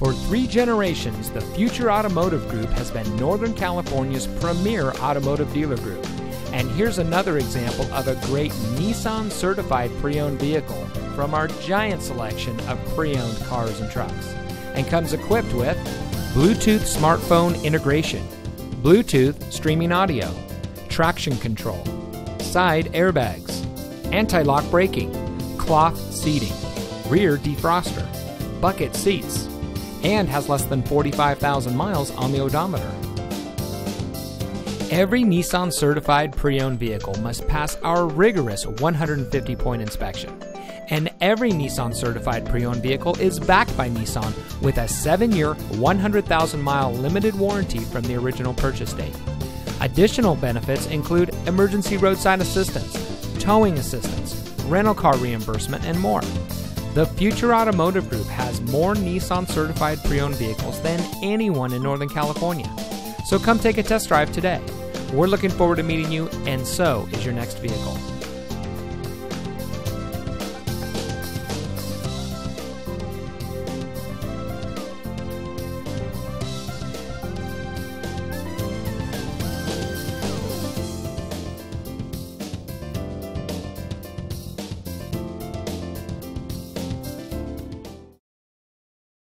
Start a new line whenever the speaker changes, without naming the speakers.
For three generations, the Future Automotive Group has been Northern California's premier automotive dealer group. And here's another example of a great Nissan certified pre owned vehicle from our giant selection of pre owned cars and trucks. And comes equipped with Bluetooth smartphone integration, Bluetooth streaming audio, traction control, side airbags, anti lock braking, cloth seating, rear defroster, bucket seats, and has less than 45,000 miles on the odometer. Every Nissan certified pre owned vehicle must pass our rigorous 150 point inspection. And every Nissan certified pre owned vehicle is backed by Nissan with a 7 year, 100,000 mile limited warranty from the original purchase date. Additional benefits include emergency roadside assistance, towing assistance, rental car reimbursement, and more. The Future Automotive Group has more Nissan certified pre owned vehicles than anyone in Northern California. So come take a test drive today. We're looking forward to meeting you, and so is your next vehicle.